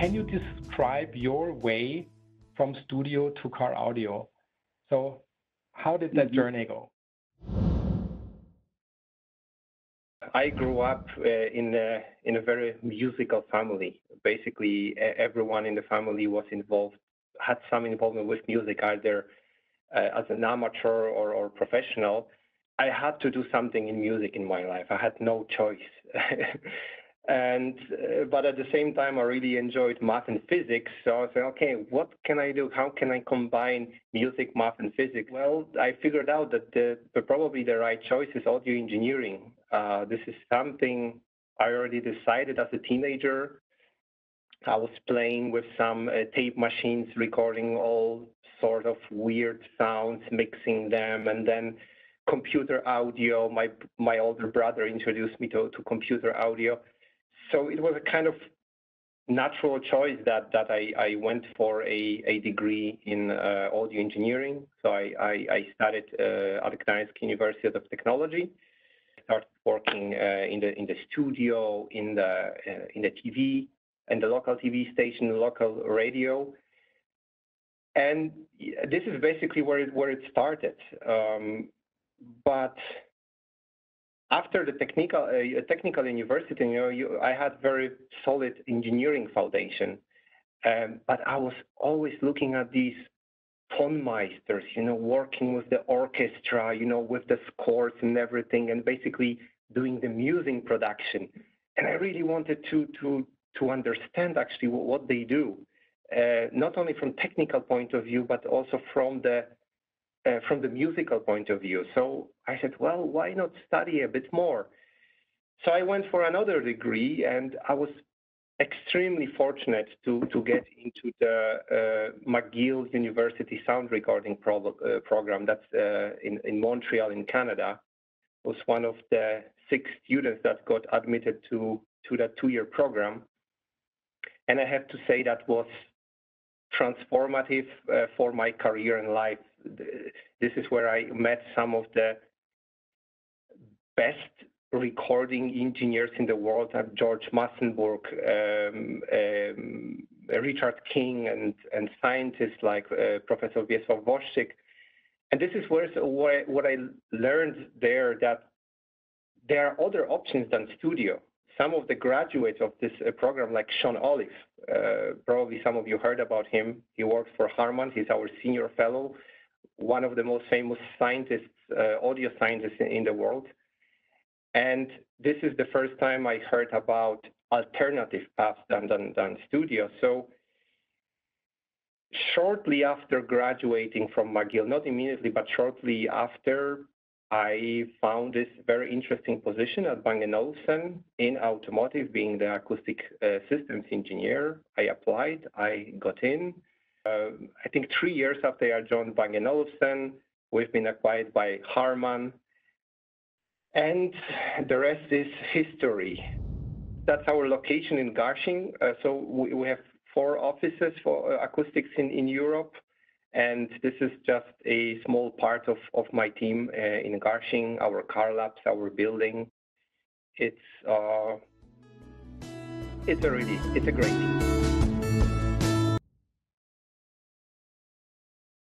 can you describe your way from studio to car audio? So, how did that journey go? I grew up uh, in a in a very musical family. Basically, everyone in the family was involved, had some involvement with music, either uh, as an amateur or, or professional. I had to do something in music in my life. I had no choice. and uh, but at the same time i really enjoyed math and physics. So i said okay what can i do? How can i combine music math and physics? Well i figured out that the probably the right choice is audio engineering. Uh, this is something i already decided as a teenager. I was playing with some uh, tape machines recording all sort of weird sounds mixing them and then computer audio. My my older brother introduced me to, to computer audio so it was a kind of natural choice that that I, I went for a, a degree in uh, audio engineering. So I, I, I studied uh, at the Gdańsk University of Technology. Started working uh, in the in the studio, in the uh, in the TV, and the local TV station, local radio. And this is basically where it where it started. Um, but after the technical uh, technical university, you know, you, I had very solid engineering foundation, um, but I was always looking at these tonmeisters, you know, working with the orchestra, you know, with the scores and everything, and basically doing the music production. And I really wanted to to to understand actually what, what they do, uh, not only from technical point of view, but also from the uh, from the musical point of view. So I said, well, why not study a bit more? So I went for another degree, and I was extremely fortunate to, to get into the uh, McGill University Sound Recording pro uh, program that's uh, in, in Montreal, in Canada. I was one of the six students that got admitted to, to that two-year program. And I have to say that was transformative uh, for my career and life this is where I met some of the best recording engineers in the world, like George Massenburg, um, um, Richard King, and, and scientists like uh, Professor Wiesław Woszczyk. And this is where what I, what I learned there that there are other options than studio. Some of the graduates of this uh, program, like Sean Olive, uh, probably some of you heard about him. He works for Harman. He's our senior fellow one of the most famous scientists, uh, audio scientists in, the world. And this is the first time I heard about alternative paths than, than, than studio. So shortly after graduating from McGill, not immediately, but shortly after, I found this very interesting position at Bang & Olufsen in automotive, being the acoustic uh, systems engineer. I applied, I got in, uh, I think three years after I joined Bang & Olufsen, we've been acquired by Harman, and the rest is history. That's our location in Garching. Uh, so we, have four offices for acoustics in Europe, and this is just a small part of, of my team uh, in Garching, our car labs, our building. It's uh, it's a really it's a great team.